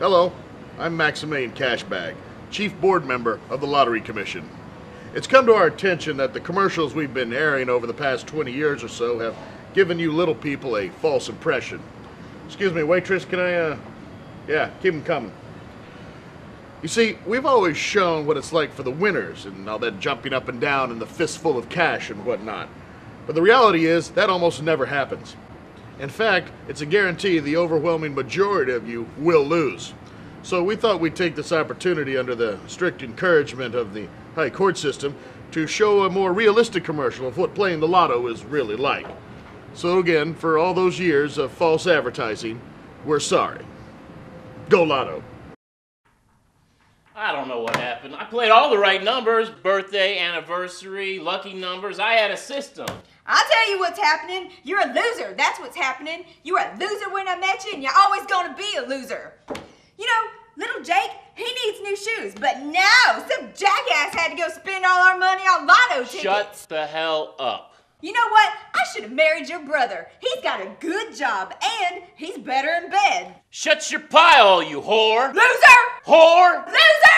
Hello, I'm Maximilian Cashbag, Chief Board Member of the Lottery Commission. It's come to our attention that the commercials we've been airing over the past 20 years or so have given you little people a false impression. Excuse me, waitress, can I, uh, yeah, keep them coming. You see, we've always shown what it's like for the winners and all that jumping up and down and the fistful of cash and whatnot. But the reality is, that almost never happens. In fact, it's a guarantee the overwhelming majority of you will lose. So we thought we'd take this opportunity under the strict encouragement of the High Court system to show a more realistic commercial of what playing the lotto is really like. So again, for all those years of false advertising, we're sorry. Go Lotto. I don't know what happened. I played all the right numbers birthday, anniversary, lucky numbers. I had a system. I'll tell you what's happening. You're a loser. That's what's happening. You were a loser when I met you, and you're always gonna be a loser. You know, little Jake, he needs new shoes, but now some jackass had to go spend all our money on lotto tickets. Shut the hell up. You know what? I should have married your brother. He's got a good job, and he's better in bed. Shut your pie hole, you Whore! Loser! Whore! Loser!